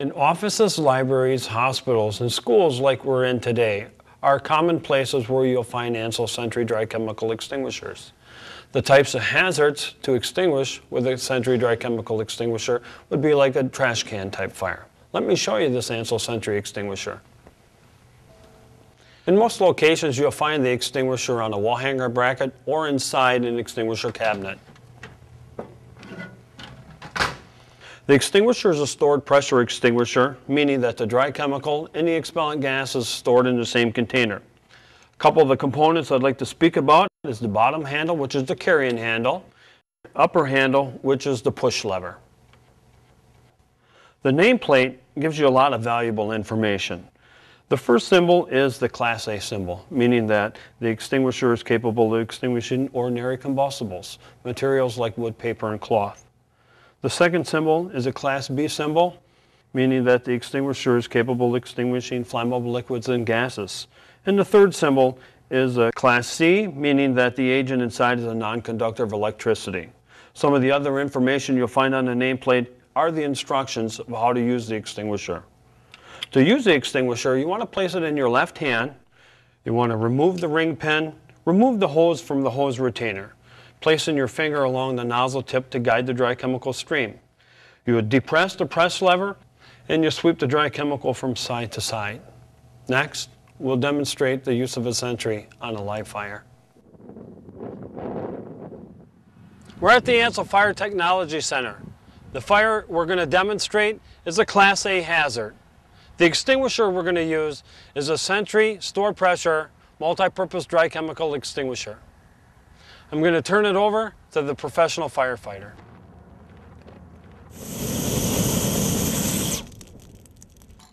In offices, libraries, hospitals, and schools like we're in today are common places where you'll find Ansul Sentry dry chemical extinguishers. The types of hazards to extinguish with a Sentry dry chemical extinguisher would be like a trash can type fire. Let me show you this Ansul Sentry extinguisher. In most locations, you'll find the extinguisher on a wall hanger bracket or inside an extinguisher cabinet. The extinguisher is a stored pressure extinguisher, meaning that the dry chemical and the expellant gas is stored in the same container. A couple of the components I'd like to speak about is the bottom handle, which is the carrying handle, upper handle, which is the push lever. The nameplate gives you a lot of valuable information. The first symbol is the Class A symbol, meaning that the extinguisher is capable of extinguishing ordinary combustibles, materials like wood, paper, and cloth. The second symbol is a Class B symbol, meaning that the extinguisher is capable of extinguishing flammable liquids and gases. And the third symbol is a Class C, meaning that the agent inside is a non-conductor of electricity. Some of the other information you'll find on the nameplate are the instructions of how to use the extinguisher. To use the extinguisher, you want to place it in your left hand. You want to remove the ring pin, remove the hose from the hose retainer placing your finger along the nozzle tip to guide the dry chemical stream. You would depress the press lever and you sweep the dry chemical from side to side. Next, we'll demonstrate the use of a sentry on a live fire. We're at the Ansul Fire Technology Center. The fire we're going to demonstrate is a Class A hazard. The extinguisher we're going to use is a Sentry Store pressure multi-purpose dry chemical extinguisher. I'm going to turn it over to the professional firefighter.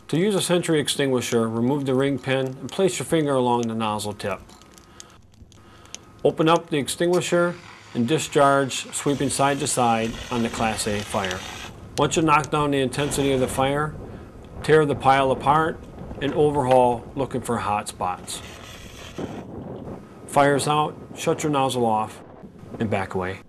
To use a Sentry extinguisher, remove the ring pin and place your finger along the nozzle tip. Open up the extinguisher and discharge sweeping side to side on the Class A fire. Once you knock down the intensity of the fire, tear the pile apart and overhaul looking for hot spots. Fire's out, shut your nozzle off, and back away.